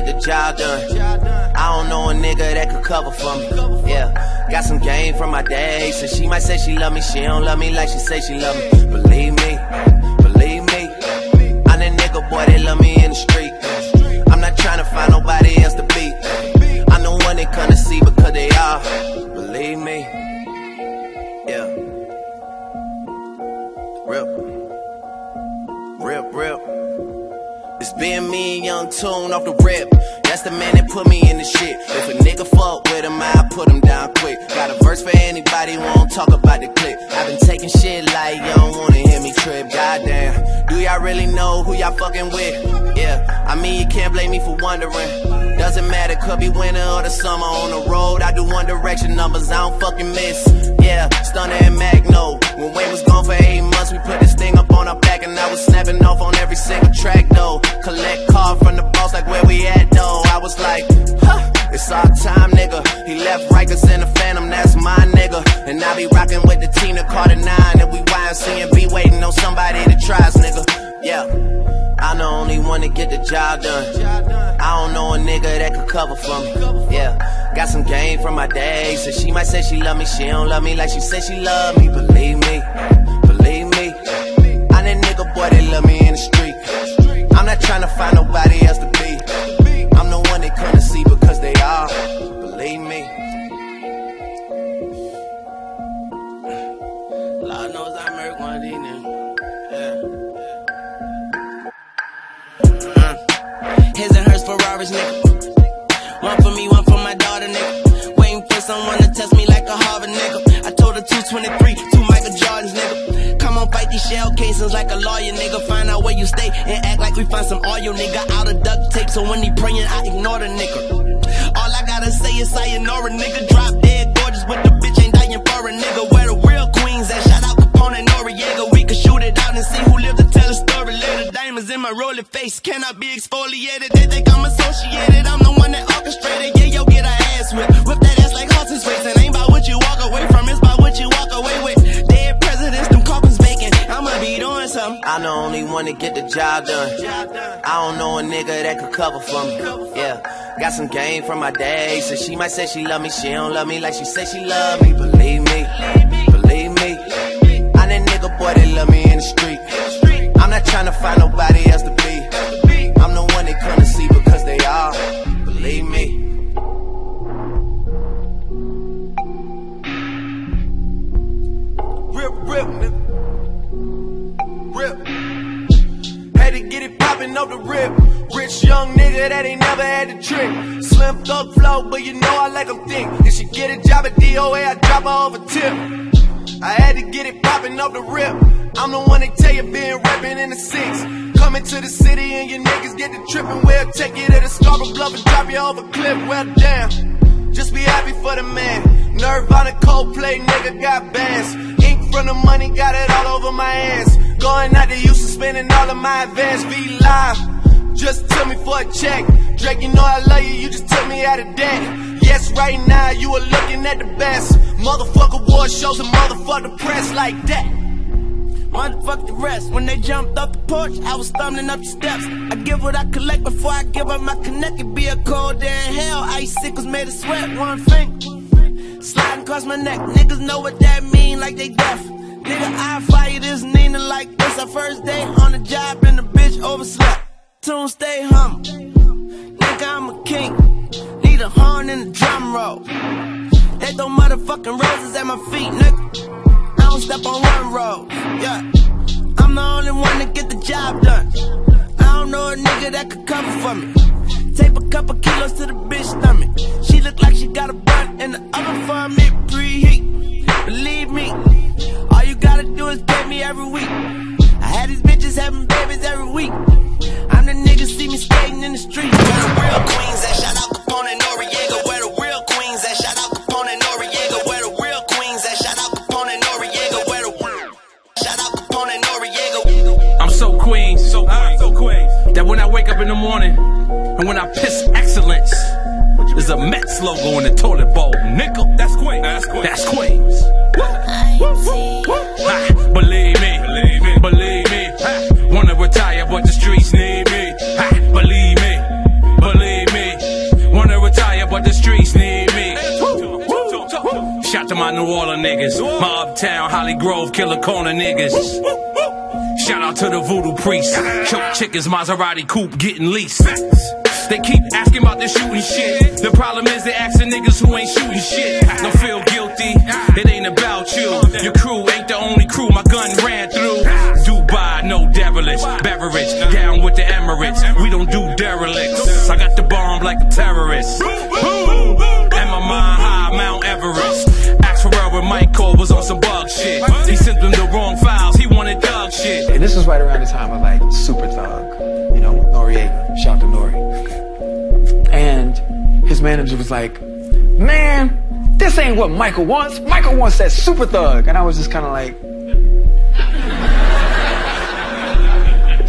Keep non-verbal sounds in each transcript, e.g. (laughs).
get the job done. I don't know a nigga that could cover for me. Yeah, got some game from my day. So she might say she love me, she don't love me like she say she love me. Believe me, believe me. I'm that nigga boy that love me in the street. I'm not trying to find nobody else to beat. I'm the one they come to see because they are. Believe me. Yeah. Rip. Been me and Young Tune off the rip. That's the man that put me in the shit. If a nigga fuck with him, I put him down quick. Got a verse for anybody who won't talk about the clip. I've been taking shit like you don't wanna hear me trip. Goddamn. Do y'all really know who y'all fucking with? Yeah, I mean, you can't blame me for wondering. Doesn't matter, could be winter or the summer. On the road, I do one direction numbers, I don't fucking miss. Yeah, Stunner and Magno. When Wayne was gone for eight months, we put this thing up on our back, and I was snapping off on every single track though. Collect call from the boss, like where we at though. I was like, huh, it's our time, nigga. He left Rikers in the Phantom, that's my nigga. And I be rocking with the Tina Carter 9, and we YMC and be waiting on somebody to try us, nigga. Yeah. I'm the only one to get the job done. I don't know a nigga that could cover for me. Yeah, got some game from my day. So she might say she love me, she don't love me like she said she love me. Believe me, believe me. I'm that nigga boy that love me in the street. I'm not trying to find One for me, one for my daughter, nigga. Waiting for someone to test me like a Harvard nigga. I told her 223, two Michael Jordans, nigga. Come on, fight these shell cases like a lawyer, nigga. Find out where you stay and act like we find some oil, nigga. Out of duct tape, so when he praying, I ignore the nigga. All I gotta say is sayonara, nigga. Drop dead gorgeous, but the bitch ain't dying for a nigga. Where the real queens at? Shout out Capone and Noreaga. We can shoot it out and see who lived to tell a story Little Diamonds in my rolling face cannot be exfoliated. They think I'm associated. I'm one to get the job done. I don't know a nigga that could cover for me. Yeah, got some game from my day. So she might say she love me, she don't love me like she say she love me. Believe me, believe me. I'm that nigga boy that love me in the street. I'm not trying to find nobody else to get it poppin' off the rip. Rich young nigga that ain't never had the trick. Slim thug flow, but you know I like 'em thick. If she get a job at DOA, I drop her over tip. I had to get it poppin' off the rip. I'm the one that tell you been rapping in the six. Coming to the city and your niggas get the trippin'. We'll take you to the Scarborough Bluff and drop you off a cliff. Well, damn. Just be happy for the man. Nirvana Coldplay, nigga got bands. Ink from the money, got it all over my hands. Going out to Houston, spending all of my advance. V live. Just tell me for a check. Drake, you know I love you, you just took me out of debt. Yes, right now you are looking at the best. Motherfucker award shows and motherfucker press like that. Motherfuck the rest. When they jumped off the porch, I was stumbling up the steps. I give what I collect before I give up my connect. It be a cold day in hell. Ice sickles made of sweat, one finger. Sliding across my neck. Niggas know what that mean, like they deaf. Nigga, I fire this this. Our first day on the job and the bitch overslept. Tune stay humble. Nigga, I'm a king. Need a horn and a drum roll. They throw motherfucking roses at my feet, nigga. I don't step on one road. Yeah. I'm the only one to get the job done. I don't know a nigga that could cover for me. Tape a couple kilos to the bitch stomach. She look like she got a butt in the oven for me. Preheat. Believe me. All you gotta do is pay me every week. I had these bitches having babies every week. I'm the nigga see me skating in the street. Where the real queens at? Shout out Capone and Noreaga. Where the real queens at? Shout out Capone and Noreaga. Where the real queens at? Shout out Capone and Noreaga. Where the shout out Capone and Noreaga. I'm so Queens, so Queens, so Queens, that when I wake up in the morning and when I piss excellence, there's a Mets logo in the toilet bowl. Nickel, that's Queens, that's Queens, that's Queens. Ha, niggas. My uptown Holly Grove killer corner niggas. Shout out to the voodoo priest. Choke chickens, Maserati coupe getting leased. They keep asking about the shooting shit. The problem is they asking niggas who ain't shooting shit. Don't feel guilty, it ain't about you. Your crew ain't the only crew my gun ran through. Dubai, no devilish. Beverage, down with the Emirates. We don't do derelicts. I got the bomb like a terrorist. And my mind And this was right around the time of like Super Thug, you know, Noreaga. Shout to Nori. And his manager was like, man, this ain't what Michael wants. Michael wants that Super Thug. And I was just kind of like,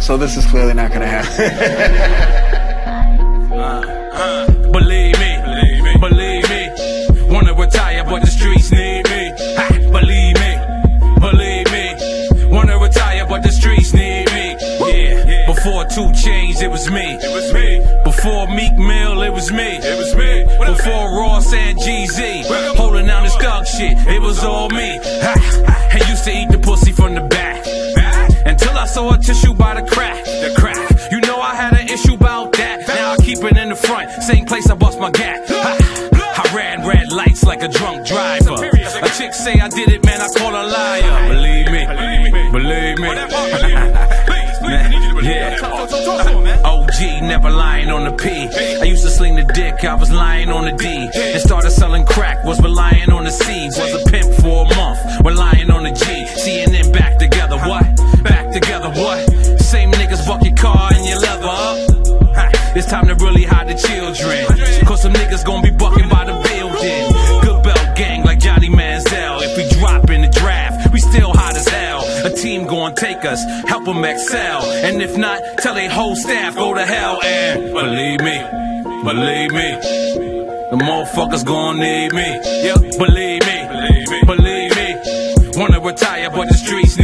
(laughs) so this is clearly not gonna happen. (laughs) me. It was me. Before Meek Mill, it was me. It was me. Before Ross and Jeezy, holding down this thug shit, it was all me. Ha, and used to eat the pussy from the back. Until I saw a tissue by the crack. The crack. You know I had an issue about that. Now I keep it in the front. Same place I bust my gap. Ha. I ran red lights like a drunk driver. A chick say I did it, man, I call a liar. Believe me, believe me. Yeah. OG never lying on the P. I used to sling the dick, I was lying on the D. And started selling crack, was relying on the C. Was a pimp for a month, relying on the G. CNN back together, what? Back together, what? Same niggas buck your car and your leather up. It's time to really hide the children. Cause some niggas gonna be bucking by take us, help them excel. And if not, tell their whole staff go to hell. And believe me, believe me, the motherfuckers gonna need me. Yeah, believe me, believe me. Wanna retire, but the streets